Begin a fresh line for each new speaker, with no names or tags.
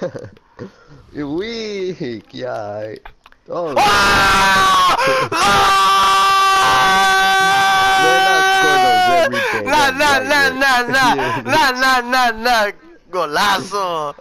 Ui, que ai. Oh,
não não Na, na, na, na, na, na, na, na, golaço!